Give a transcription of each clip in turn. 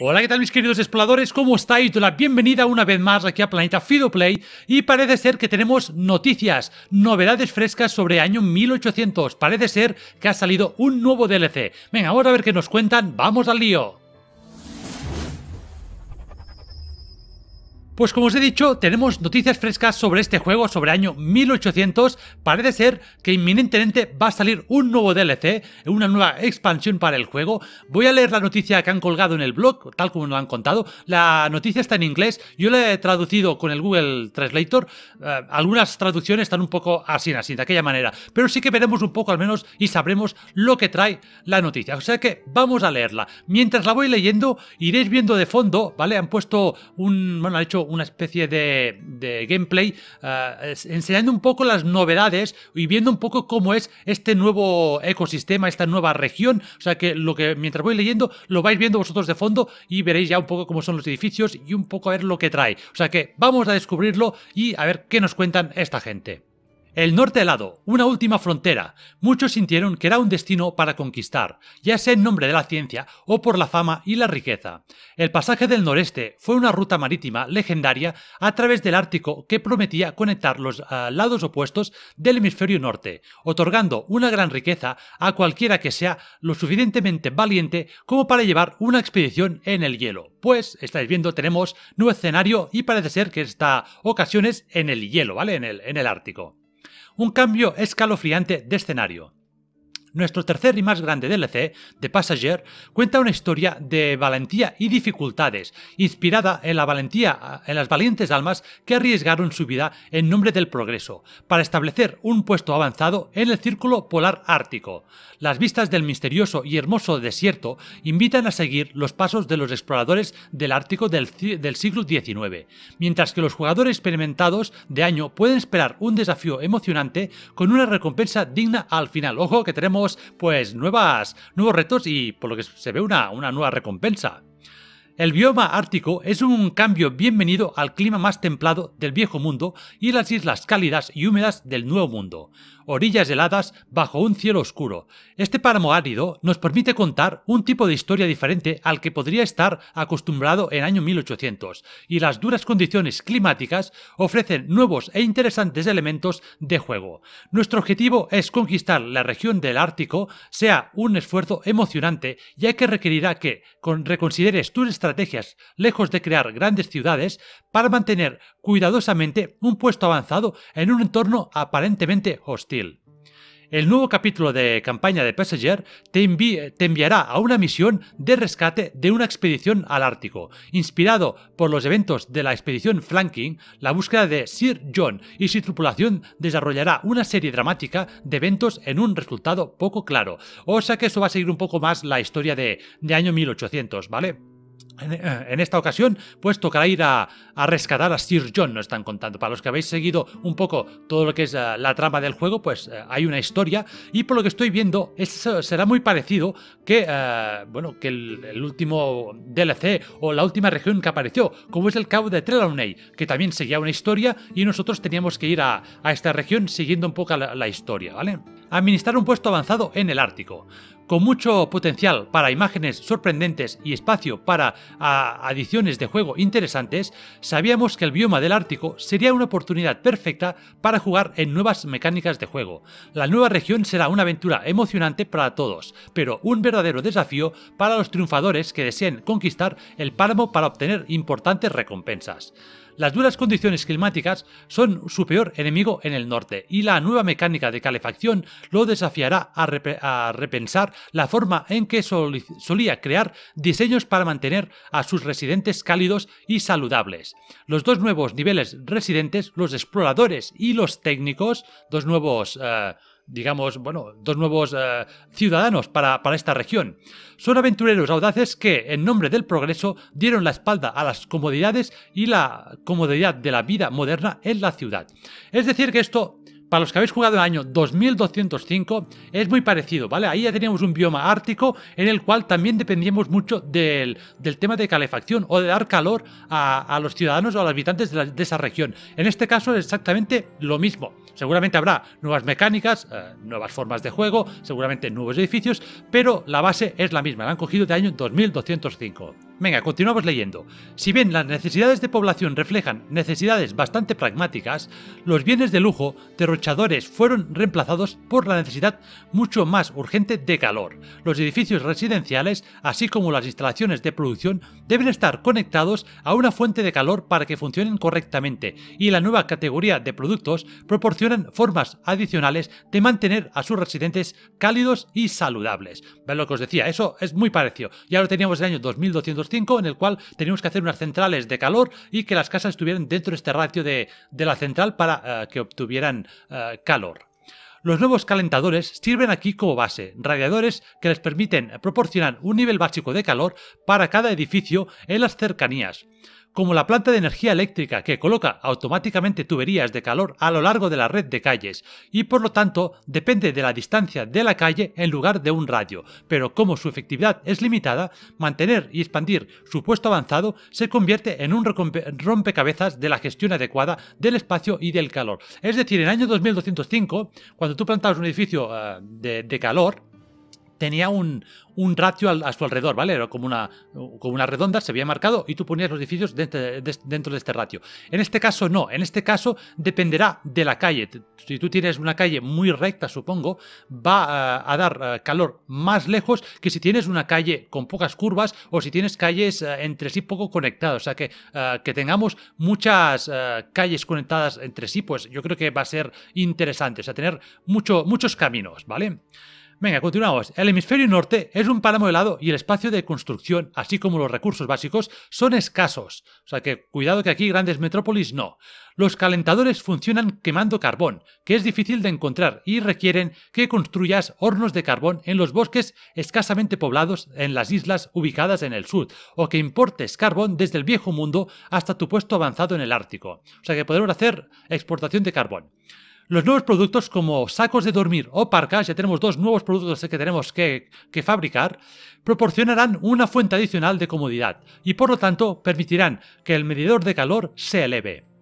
Hola, ¿qué tal mis queridos exploradores? ¿Cómo estáis? La bienvenida una vez más aquí a Planeta Fidoplay y parece ser que tenemos noticias, novedades frescas sobre año 1800. Parece ser que ha salido un nuevo DLC. Venga, vamos a ver qué nos cuentan, ¡vamos al lío! Pues como os he dicho, tenemos noticias frescas sobre este juego, sobre año 1800. Parece ser que inminentemente va a salir un nuevo DLC, una nueva expansión para el juego. Voy a leer la noticia que han colgado en el blog, tal como nos han contado. La noticia está en inglés, yo la he traducido con el Google Translator. Eh, algunas traducciones están un poco así, así, de aquella manera. Pero sí que veremos un poco al menos y sabremos lo que trae la noticia. O sea que vamos a leerla. Mientras la voy leyendo, iréis viendo de fondo, ¿vale? Han puesto un... bueno, han hecho una especie de, gameplay eh, enseñando un poco las novedades y viendo un poco cómo es este nuevo ecosistema, esta nueva región. O sea que lo que mientras voy leyendo lo vais viendo vosotros de fondo y veréis ya un poco cómo son los edificios y un poco a ver lo que trae. O sea que vamos a descubrirlo y a ver qué nos cuentan esta gente. El norte helado, una última frontera. Muchos sintieron que era un destino para conquistar, ya sea en nombre de la ciencia o por la fama y la riqueza. El pasaje del noreste fue una ruta marítima legendaria a través del Ártico que prometía conectar los eh, lados opuestos del hemisferio norte, otorgando una gran riqueza a cualquiera que sea lo suficientemente valiente como para llevar una expedición en el hielo. Pues, estáis viendo, tenemos nuevo escenario y parece ser que esta ocasión es en el hielo, ¿vale? En el Ártico un cambio escalofriante de escenario. Nuestro tercer y más grande DLC, The Passenger, cuenta una historia de valentía y dificultades, inspirada en la valentía en las valientes almas que arriesgaron su vida en nombre del progreso, para establecer un puesto avanzado en el círculo polar ártico. Las vistas del misterioso y hermoso desierto invitan a seguir los pasos de los exploradores del Ártico del, del siglo XIX, mientras que los jugadores experimentados de año pueden esperar un desafío emocionante con una recompensa digna al final. Ojo que tenemos pues nuevas, nuevos retos y por lo que se ve una, una nueva recompensa. El bioma ártico es un cambio bienvenido al clima más templado del viejo mundo y las islas cálidas y húmedas del nuevo mundo orillas heladas bajo un cielo oscuro. Este páramo árido nos permite contar un tipo de historia diferente al que podría estar acostumbrado en año 1800, y las duras condiciones climáticas ofrecen nuevos e interesantes elementos de juego. Nuestro objetivo es conquistar la región del Ártico, sea un esfuerzo emocionante, ya que requerirá que reconsideres tus estrategias lejos de crear grandes ciudades para mantener cuidadosamente un puesto avanzado en un entorno aparentemente hostil. El nuevo capítulo de campaña de Passenger te, enviará a una misión de rescate de una expedición al Ártico. Inspirado por los eventos de la expedición Flanking, la búsqueda de Sir John y su tripulación desarrollará una serie dramática de eventos en un resultado poco claro. O sea que esto va a seguir un poco más la historia de, de año 1800, ¿vale? Eh, en esta ocasión, pues tocará ir a, rescatar a Sir John, nos están contando. Para los que habéis seguido un poco todo lo que es eh, la trama del juego, pues eh, hay una historia y por lo que estoy viendo será muy parecido que, bueno, que el, último DLC o la última región que apareció, como es el cabo de Trelawney, que también seguía una historia y nosotros teníamos que ir a, esta región siguiendo un poco la, la historia, ¿vale? Administrar un puesto avanzado en el Ártico con mucho potencial para imágenes sorprendentes y espacio para adiciones de juego interesantes, sabíamos que el bioma del Ártico sería una oportunidad perfecta para jugar en nuevas mecánicas de juego. La nueva región será una aventura emocionante para todos, pero un verdadero desafío para los triunfadores que deseen conquistar el páramo para obtener importantes recompensas. Las duras condiciones climáticas son su peor enemigo en el norte y la nueva mecánica de calefacción lo desafiará a, repensar la forma en que solía crear diseños para mantener a sus residentes cálidos y saludables. Los dos nuevos niveles residentes, los exploradores y los técnicos, dos nuevos... Eh, digamos, bueno, dos nuevos eh, ciudadanos para, para, esta región. Son aventureros audaces que, en nombre del progreso, dieron la espalda a las comodidades y la comodidad de la vida moderna en la ciudad. Es decir, que esto para los que habéis jugado el año 2205, es muy parecido, ¿vale? Ahí ya teníamos un bioma ártico en el cual también dependíamos mucho del, tema de calefacción o de dar calor a, los ciudadanos o a los habitantes de, esa región. En este caso es exactamente lo mismo. Seguramente habrá nuevas mecánicas, eh, nuevas formas de juego, seguramente nuevos edificios, pero la base es la misma, la han cogido de año 2205. Venga, continuamos leyendo. Si bien las necesidades de población reflejan necesidades bastante pragmáticas, los bienes de lujo derrochadores fueron reemplazados por la necesidad mucho más urgente de calor. Los edificios residenciales, así como las instalaciones de producción, deben estar conectados a una fuente de calor para que funcionen correctamente, y la nueva categoría de productos proporcionan formas adicionales de mantener a sus residentes cálidos y saludables. ¿Ven lo que os decía? Eso es muy parecido. Ya lo teníamos en el año 2200 en el cual teníamos que hacer unas centrales de calor y que las casas estuvieran dentro de este ratio de, la central para eh, que obtuvieran eh, calor. Los nuevos calentadores sirven aquí como base, radiadores que les permiten proporcionar un nivel básico de calor para cada edificio en las cercanías como la planta de energía eléctrica que coloca automáticamente tuberías de calor a lo largo de la red de calles y por lo tanto depende de la distancia de la calle en lugar de un radio, pero como su efectividad es limitada, mantener y expandir su puesto avanzado se convierte en un rompecabezas de la gestión adecuada del espacio y del calor. Es decir, en el año 2205, cuando tú plantabas un edificio eh, de calor, tenía un, un ratio a su alrededor, ¿vale? Era como una, como una redonda, se había marcado y tú ponías los edificios dentro de, este ratio. En este caso no, en este caso dependerá de la calle. Si tú tienes una calle muy recta, supongo, va a, dar eh, calor más lejos que si tienes una calle con pocas curvas o si tienes calles eh, entre sí poco conectadas. O sea, que, eh, que tengamos muchas calles conectadas entre sí, pues yo creo que va a ser interesante. O sea, tener mucho, muchos caminos, ¿vale? Venga, continuamos. El hemisferio norte es un páramo helado y el espacio de construcción, así como los recursos básicos, son escasos. O sea que cuidado que aquí grandes metrópolis no. Los calentadores funcionan quemando carbón, que es difícil de encontrar y requieren que construyas hornos de carbón en los bosques escasamente poblados en las islas ubicadas en el sur, o que importes carbón desde el viejo mundo hasta tu puesto avanzado en el Ártico. O sea que podemos hacer exportación de carbón. Los nuevos productos como sacos de dormir o parcas, ya tenemos dos nuevos productos que tenemos que, que, fabricar, proporcionarán una fuente adicional de comodidad y por lo tanto permitirán que el medidor de calor se eleve.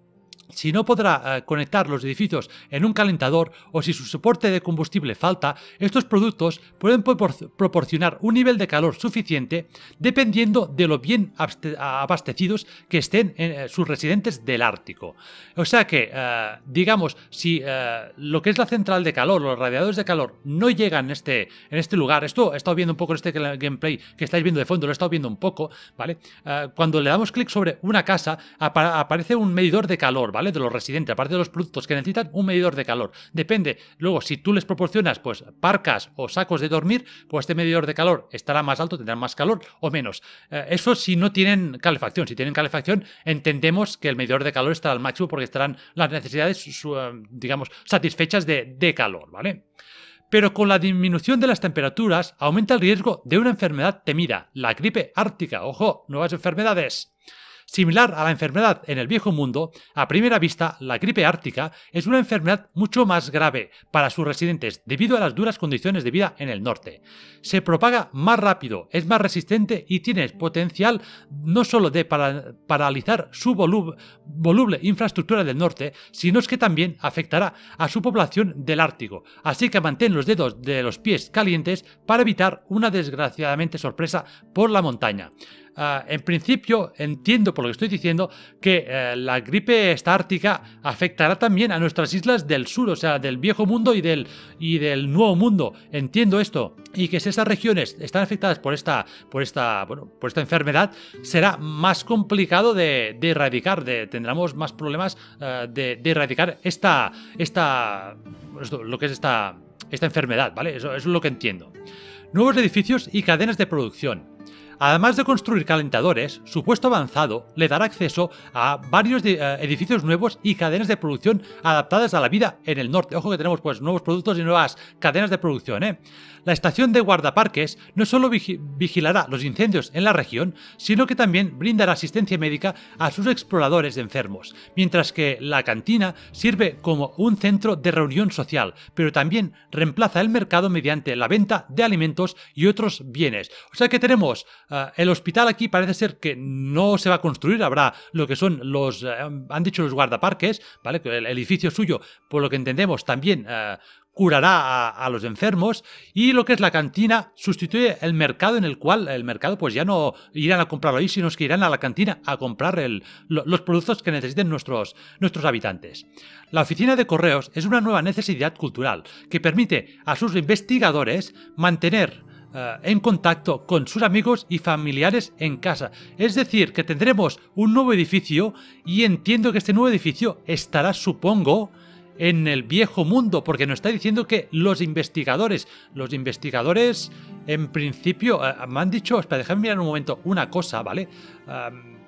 Si no podrá eh, conectar los edificios en un calentador o si su soporte de combustible falta, estos productos pueden proporcionar un nivel de calor suficiente dependiendo de lo bien abastecidos que estén eh, sus residentes del Ártico. O sea que, eh, digamos, si lo que es la central de calor, los radiadores de calor, no llegan en este, en este lugar, esto he estado viendo un poco en este gameplay que estáis viendo de fondo, lo he estado viendo un poco, ¿vale? cuando le damos clic sobre una casa, aparece un medidor de calor, ¿vale? De los residentes, aparte de los productos que necesitan un medidor de calor. Depende. Luego, si tú les proporcionas pues parcas o sacos de dormir, pues este medidor de calor estará más alto, tendrán más calor o menos. Eh, eso si no tienen calefacción. Si tienen calefacción, entendemos que el medidor de calor estará al máximo porque estarán las necesidades, eh, digamos, satisfechas de, de calor, ¿vale? pero con la disminución de las temperaturas aumenta el riesgo de una enfermedad temida, la gripe ártica. Ojo, nuevas enfermedades. Similar a la enfermedad en el viejo mundo, a primera vista, la gripe ártica es una enfermedad mucho más grave para sus residentes debido a las duras condiciones de vida en el norte. Se propaga más rápido, es más resistente y tiene potencial no solo de paralizar su voluble infraestructura del norte, sino que también afectará a su población del Ártico. Así que mantén los dedos de los pies calientes para evitar una desgraciadamente sorpresa por la montaña. Ah, en principio entiendo por lo que estoy diciendo que eh, la gripe esta ártica afectará también a nuestras islas del sur, o sea, del viejo mundo y del, y del nuevo mundo. Entiendo esto. Y que si esas regiones están afectadas por esta, por esta, bueno, por esta enfermedad, será más complicado de, erradicar, de, tendremos más problemas eh, de, erradicar esta, esta, lo que es esta, esta enfermedad, ¿vale? eso es lo que entiendo. Nuevos edificios y cadenas de producción. Además de construir calentadores, su puesto avanzado le dará acceso a varios eh, edificios nuevos y cadenas de producción adaptadas a la vida en el norte. Ojo que tenemos pues nuevos productos y nuevas cadenas de producción. ¿eh? La estación de guardaparques no solo vigilará los incendios en la región, sino que también brindará asistencia médica a sus exploradores enfermos, mientras que la cantina sirve como un centro de reunión social, pero también reemplaza el mercado mediante la venta de alimentos y otros bienes. O sea que tenemos eh, el hospital aquí parece ser que no se va a construir, habrá lo que son los, eh, han dicho los guardaparques, ¿vale? El edificio suyo, por lo que entendemos, también eh, curará a, los enfermos y lo que es la cantina sustituye el mercado en el cual el mercado pues ya no irán a comprarlo ahí, sino que irán a la cantina a comprar los productos que necesiten nuestros, nuestros habitantes. La oficina de correos es una nueva necesidad cultural que permite a sus investigadores mantener eh, en contacto con sus amigos y familiares en casa. Es decir, que tendremos un nuevo edificio y entiendo que este nuevo edificio estará, supongo, en el viejo mundo, porque nos está diciendo que los investigadores, los investigadores, en principio, eh, me han dicho, espera, déjame mirar un momento una cosa, ¿vale?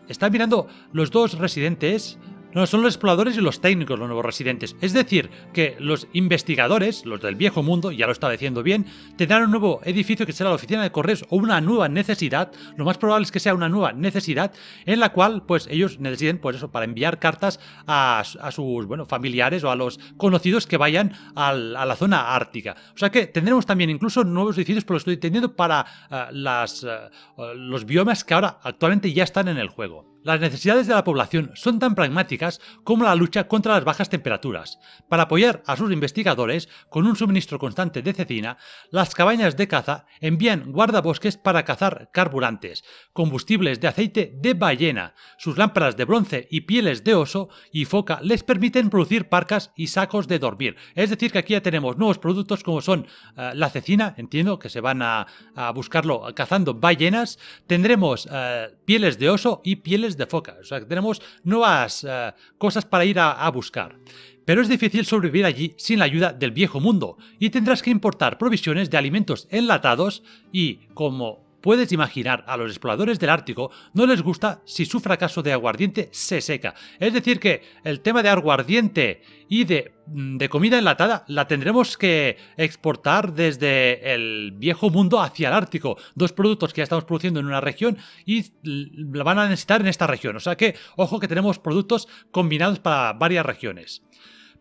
están mirando los dos residentes no, son los exploradores y los técnicos los nuevos residentes. Es decir, que los investigadores, los del viejo mundo, ya lo estaba diciendo bien, tendrán un nuevo edificio que será la oficina de correos o una nueva necesidad. Lo más probable es que sea una nueva necesidad en la cual, pues, ellos necesiten, pues eso, para enviar cartas a, sus, bueno, familiares o a los conocidos que vayan a la zona ártica. O sea que tendremos también incluso nuevos edificios, por lo estoy entendiendo, para eh, eh, los biomas que ahora actualmente ya están en el juego. Las necesidades de la población son tan pragmáticas como la lucha contra las bajas temperaturas. Para apoyar a sus investigadores con un suministro constante de cecina, las cabañas de caza envían guardabosques para cazar carburantes, combustibles de aceite de ballena, sus lámparas de bronce y pieles de oso y foca les permiten producir parcas y sacos de dormir. Es decir, que aquí ya tenemos nuevos productos como son eh, la cecina, entiendo que se van a, buscarlo cazando ballenas, tendremos eh, pieles de oso y pieles de foca. O sea, tenemos nuevas eh, cosas para ir a, buscar. Pero es difícil sobrevivir allí sin la ayuda del viejo mundo y tendrás que importar provisiones de alimentos enlatados y, como puedes imaginar, a los exploradores del Ártico no les gusta si su fracaso de aguardiente se seca. Es decir, que el tema de aguardiente y de, mm, de, comida enlatada la tendremos que exportar desde el viejo mundo hacia el Ártico. Dos productos que ya estamos produciendo en una región y la van a necesitar en esta región. O sea que, ojo que tenemos productos combinados para varias regiones.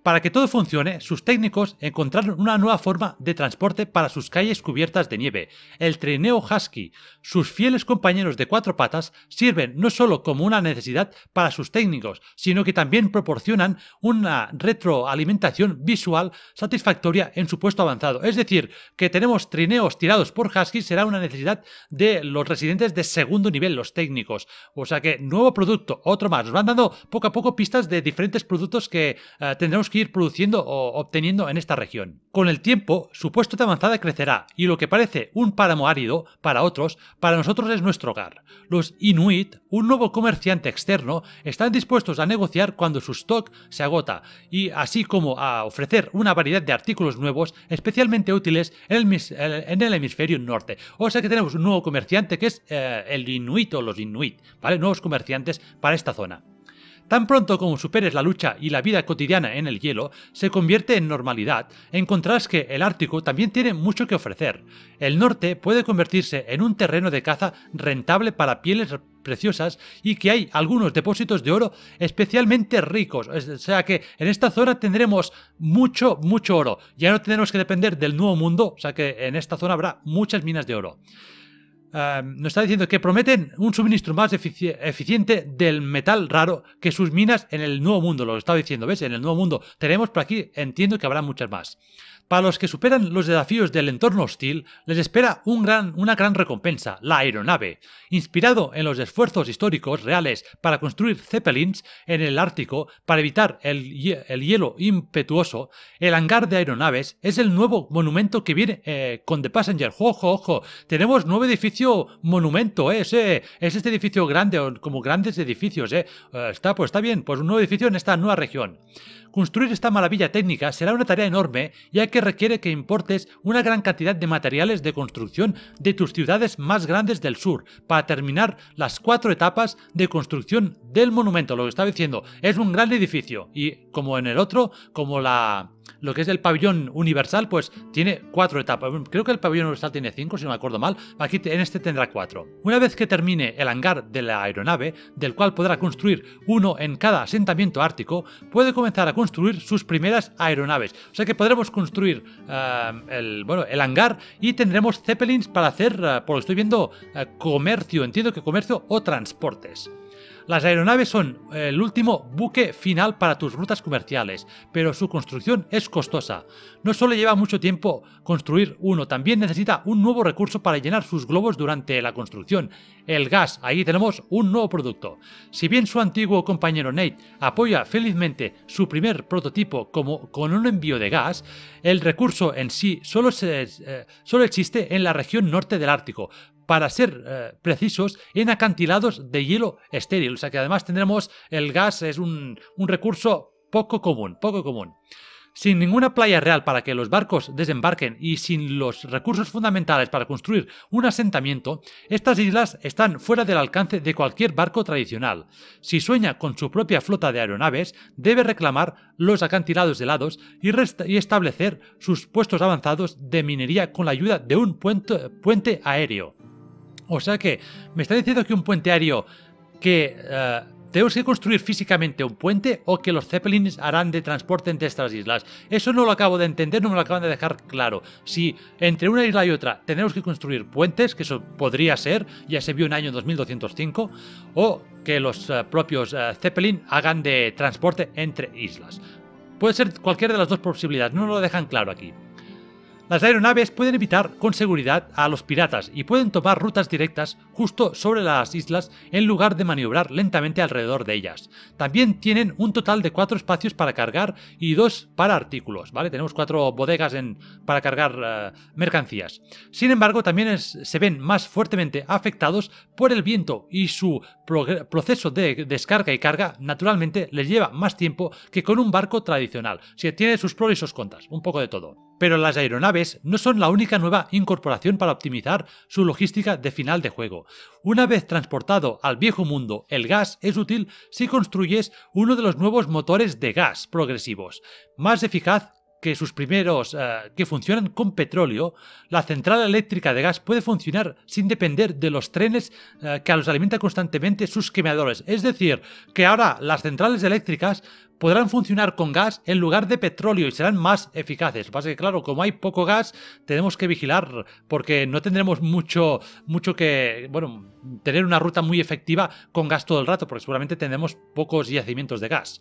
Para que todo funcione, sus técnicos encontraron una nueva forma de transporte para sus calles cubiertas de nieve, el trineo husky. Sus fieles compañeros de cuatro patas sirven no solo como una necesidad para sus técnicos, sino que también proporcionan una retroalimentación visual satisfactoria en su puesto avanzado. Es decir, que tenemos trineos tirados por husky será una necesidad de los residentes de segundo nivel, los técnicos. O sea que nuevo producto, otro más. Nos van dando poco a poco pistas de diferentes productos que uh, tendremos ir produciendo o obteniendo en esta región. Con el tiempo, su puesto de avanzada crecerá y lo que parece un páramo árido para otros, para nosotros es nuestro hogar. Los Inuit, un nuevo comerciante externo, están dispuestos a negociar cuando su stock se agota y así como a ofrecer una variedad de artículos nuevos especialmente útiles en el, hemisferio norte. O sea que tenemos un nuevo comerciante que es eh, el Inuit o los Inuit. Nuevos comerciantes para esta zona. Tan pronto como superes la lucha y la vida cotidiana en el hielo se convierte en normalidad, encontrarás que el Ártico también tiene mucho que ofrecer. El norte puede convertirse en un terreno de caza rentable para pieles preciosas y que hay algunos depósitos de oro especialmente ricos. O sea que en esta zona tendremos mucho, mucho oro. Ya no tendremos que depender del nuevo mundo, o sea que en esta zona habrá muchas minas de oro. Nos está diciendo que prometen un suministro más eficiente del metal raro que sus minas en el Nuevo Mundo. Lo estaba diciendo, ¿ves? En el Nuevo Mundo tenemos, por aquí entiendo que habrá muchas más. Para los que superan los desafíos del entorno hostil, les espera una gran recompensa, la aeronave. Inspirado en los esfuerzos históricos reales para construir zeppelins en el Ártico para evitar el, hielo impetuoso, el hangar de aeronaves es el nuevo monumento que viene eh, con The Passenger. ¡Ojo, ojo! Tenemos nuevo monumento, ¿eh? es, es este edificio grande, como grandes edificios. ¿eh? eh, está, pues está bien, pues un nuevo edificio en esta nueva región. Construir esta maravilla técnica será una tarea enorme, ya que requiere que importes una gran cantidad de materiales de construcción de tus ciudades más grandes del sur, para terminar las cuatro etapas de construcción del monumento. Lo que estaba diciendo, es un gran edificio, y como en el otro, como la lo que es el pabellón universal, pues tiene cuatro etapas. Creo que el pabellón universal tiene cinco, si no me acuerdo mal. Aquí en este tendrá cuatro. Una vez que termine el hangar de la aeronave, del cual podrá construir uno en cada asentamiento ártico, puede comenzar a construir sus primeras aeronaves. O sea que podremos construir eh, el, bueno, el hangar y tendremos zeppelins para hacer, eh, por lo estoy viendo, eh, comercio. Entiendo que comercio o transportes. Las aeronaves son el último buque final para tus rutas comerciales, pero su construcción es costosa. No solo lleva mucho tiempo construir uno, también necesita un nuevo recurso para llenar sus globos durante la construcción, el gas. Ahí tenemos un nuevo producto. Si bien su antiguo compañero Nate apoya felizmente su primer prototipo como con un envío de gas, el recurso en sí solo, eh, solo existe en la región norte del Ártico, para ser eh, precisos, en acantilados de hielo estéril. O sea que además tendremos el gas, es un, recurso poco común, poco común. Sin ninguna playa real para que los barcos desembarquen y sin los recursos fundamentales para construir un asentamiento, estas islas están fuera del alcance de cualquier barco tradicional. Si sueña con su propia flota de aeronaves, debe reclamar los acantilados helados y, establecer sus puestos avanzados de minería con la ayuda de un puente aéreo. O sea que me está diciendo que un puente aéreo que eh, tenemos que construir físicamente un puente o que los zeppelins harán de transporte entre estas islas. Eso no lo acabo de entender, no me lo acaban de dejar claro. Si entre una isla y otra tenemos que construir puentes, que eso podría ser, ya se vio en año 2205, o que los eh, propios eh, zeppelin hagan de transporte entre islas. Puede ser cualquiera de las dos posibilidades, no lo dejan claro aquí. Las aeronaves pueden evitar con seguridad a los piratas y pueden tomar rutas directas justo sobre las islas en lugar de maniobrar lentamente alrededor de ellas. También tienen un total de cuatro espacios para cargar y dos para artículos, ¿vale? Tenemos cuatro bodegas en, para cargar eh, mercancías. Sin embargo, también se ven más fuertemente afectados por el viento y su proceso de descarga y carga naturalmente les lleva más tiempo que con un barco tradicional. Si tiene sus pros y sus contras, un poco de todo. Pero las aeronaves no son la única nueva incorporación para optimizar su logística de final de juego. Una vez transportado al viejo mundo, el gas es útil si construyes uno de los nuevos motores de gas progresivos, más eficaz que sus primeros eh, que funcionan con petróleo, la central eléctrica de gas puede funcionar sin depender de los trenes eh, que los alimenta constantemente sus quemadores. Es decir, que ahora las centrales eléctricas podrán funcionar con gas en lugar de petróleo y serán más eficaces. Lo que pasa es que, claro, como hay poco gas, tenemos que vigilar porque no tendremos mucho, mucho que, bueno, tener una ruta muy efectiva con gas todo el rato, porque seguramente tendremos pocos yacimientos de gas.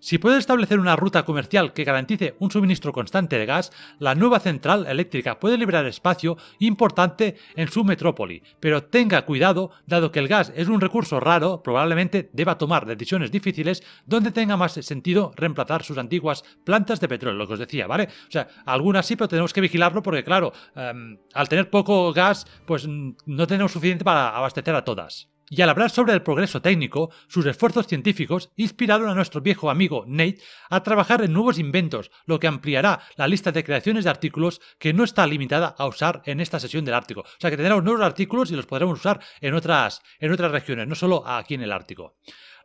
Si puede establecer una ruta comercial que garantice un suministro constante de gas, la nueva central eléctrica puede liberar espacio importante en su metrópoli, pero tenga cuidado, dado que el gas es un recurso raro, probablemente deba tomar decisiones difíciles donde tenga más sentido reemplazar sus antiguas plantas de petróleo, lo que os decía, ¿vale? O sea, algunas sí, pero tenemos que vigilarlo porque, claro, em, al tener poco gas, pues mm, no tenemos suficiente para abastecer a todas. Y al hablar sobre el progreso técnico, sus esfuerzos científicos inspiraron a nuestro viejo amigo Nate a trabajar en nuevos inventos, lo que ampliará la lista de creaciones de artículos que no está limitada a usar en esta sesión del Ártico. O sea que tendremos nuevos artículos y los podremos usar en otras, en otras regiones, no solo aquí en el Ártico.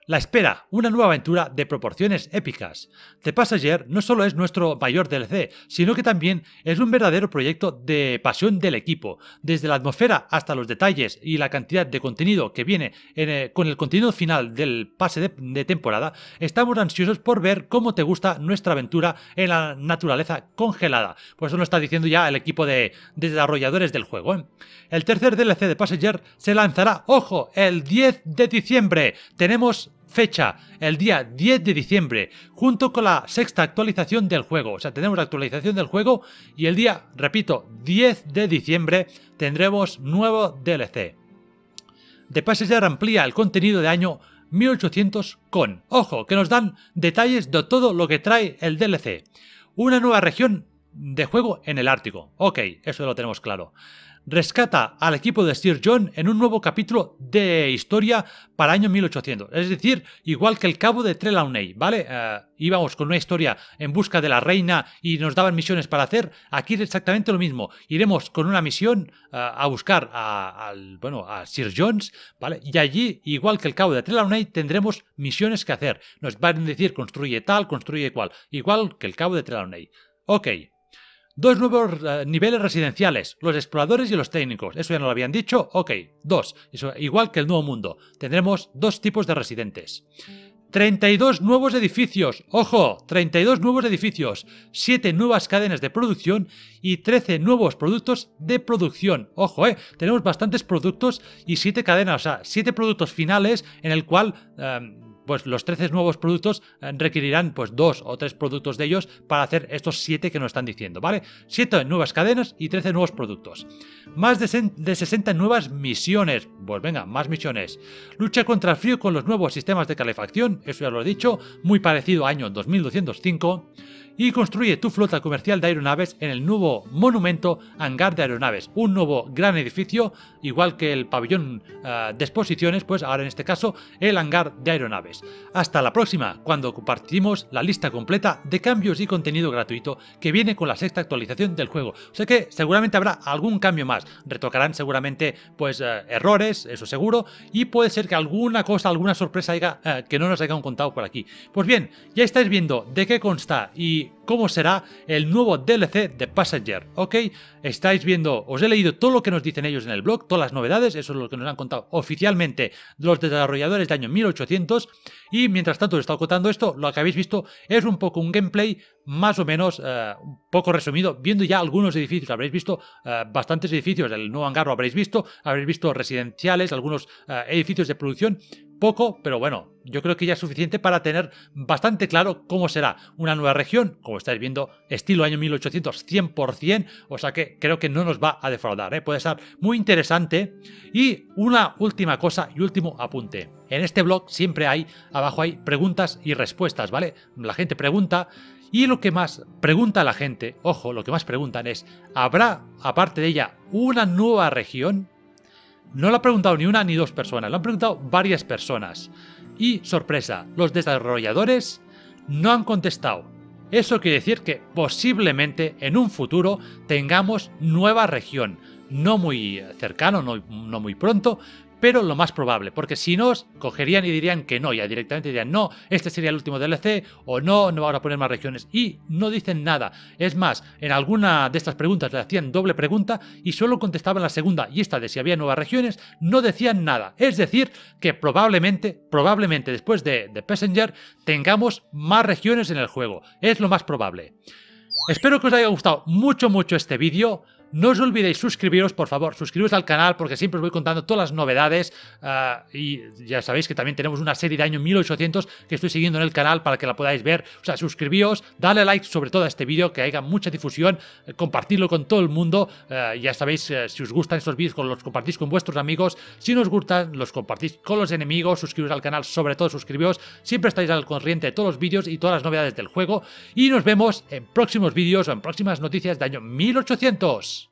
La espera, una nueva aventura de proporciones épicas. The Passenger no solo es nuestro mayor DLC, sino que también es un verdadero proyecto de pasión del equipo. Desde la atmósfera hasta los detalles y la cantidad de contenido que viene eh, con el contenido final del pase de, temporada, estamos ansiosos por ver cómo te gusta nuestra aventura en la naturaleza congelada. Pues eso lo está diciendo ya el equipo de, desarrolladores del juego. ¿eh? El tercer DLC de Passenger se lanzará, ojo, el 10 de diciembre. Tenemos fecha, el día 10 de diciembre, junto con la sexta actualización del juego. O sea, tenemos la actualización del juego y el día, repito, 10 de diciembre tendremos nuevo DLC. The Passenger amplía el contenido de año 1800 con, ojo, que nos dan detalles de todo lo que trae el DLC. Una nueva región de juego en el Ártico. Ok, eso lo tenemos claro rescata al equipo de Sir John en un nuevo capítulo de historia para año 1800. Es decir, igual que el cabo de Trelawney, ¿vale? Eh, íbamos con una historia en busca de la reina y nos daban misiones para hacer. Aquí es exactamente lo mismo. Iremos con una misión eh, a buscar a, al, bueno, a Sir Jones, ¿vale? Y allí, igual que el cabo de Trelawney, tendremos misiones que hacer. Nos van a decir construye tal, construye cual. Igual que el cabo de Trelawney. Ok, Dos nuevos eh, niveles residenciales, los exploradores y los técnicos. Eso ya no lo habían dicho. Ok, dos. Eso, igual que el nuevo mundo. Tendremos dos tipos de residentes. 32 nuevos edificios, ojo, 32 nuevos edificios, 7 nuevas cadenas de producción y 13 nuevos productos de producción. Ojo, eh, tenemos bastantes productos y 7 cadenas, o sea, 7 productos finales en el cual... Em, pues los 13 nuevos productos eh, requerirán pues dos o tres productos de ellos para hacer estos 7 que nos están diciendo, ¿vale? 7 nuevas cadenas y 13 nuevos productos. Más de, 60 nuevas misiones. Pues venga, más misiones. Lucha contra el frío con los nuevos sistemas de calefacción, eso ya lo he dicho, muy parecido a año 2205 y construye tu flota comercial de aeronaves en el nuevo monumento hangar de aeronaves, un nuevo gran edificio, igual que el pabellón eh, de exposiciones, pues ahora en este caso el hangar de aeronaves. Hasta la próxima, cuando compartimos la lista completa de cambios y contenido gratuito que viene con la sexta actualización del juego. O sea que seguramente habrá algún cambio más, retocarán seguramente pues eh, errores, eso seguro, y puede ser que alguna cosa, alguna sorpresa haya, eh, que no nos hayan contado por aquí. Pues bien, ya estáis viendo de qué consta y cómo será el nuevo DLC de Passenger, ¿ok? Estáis viendo, os he leído todo lo que nos dicen ellos en el blog, todas las novedades, eso es lo que nos han contado oficialmente los desarrolladores de año 1800, y mientras tanto os he estado contando esto, lo que habéis visto es un poco un gameplay más o menos eh, un poco resumido, viendo ya algunos edificios, habréis visto eh, bastantes edificios, el nuevo hangar lo habréis visto, habréis visto residenciales, algunos eh, edificios de producción, poco, pero bueno, yo creo que ya es suficiente para tener bastante claro cómo será una nueva región, como estáis viendo, estilo año 1800 100%, o sea que creo que no nos va a defraudar, ¿eh? puede ser muy interesante. Y una última cosa y último apunte. En este blog siempre hay, abajo hay preguntas y respuestas, ¿vale? La gente pregunta y lo que más pregunta la gente, ojo, lo que más preguntan es, ¿habrá, aparte de ella, una nueva región? No lo ha preguntado ni una ni dos personas, lo han preguntado varias personas. Y, sorpresa, los desarrolladores no han contestado. Eso quiere decir que posiblemente en un futuro tengamos nueva región. No muy cercano, no, no muy pronto, pero lo más probable, porque si no, cogerían y dirían que no, ya directamente dirían no, este sería el último DLC, o no, no van a poner más regiones, y no dicen nada. Es más, en alguna de estas preguntas le hacían doble pregunta y solo contestaban la segunda, y esta de si había nuevas regiones, no decían nada. Es decir, que probablemente, probablemente después de, de Passenger, tengamos más regiones en el juego. Es lo más probable. Espero que os haya gustado mucho, mucho este vídeo. No os olvidéis suscribiros, por favor, suscribiros al canal porque siempre os voy contando todas las novedades ah, y ya sabéis que también tenemos una serie de año 1800 que estoy siguiendo en el canal para que la podáis ver. O sea, suscribíos, dale like sobre todo a este vídeo, que haya mucha difusión, eh, compartirlo con todo el mundo. Eh, ya sabéis, eh, si os gustan estos vídeos, los compartís con vuestros amigos. Si no os gustan, los compartís con los enemigos. Suscribiros al canal, sobre todo suscribíos. Siempre estáis al corriente de todos los vídeos y todas las novedades del juego. Y nos vemos en próximos vídeos o en próximas noticias de año 1800.